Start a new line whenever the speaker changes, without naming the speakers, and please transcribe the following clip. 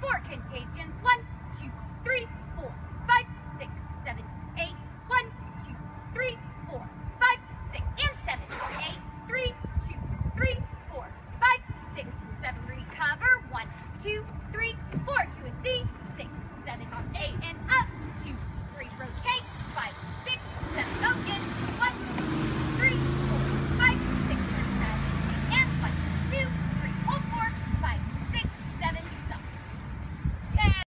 four. Contagions, one, two, three, four, five, six, seven, eight, one, two, three, four, five, six, and seven, eight. Three, two, three, four, five, six, seven. Recover.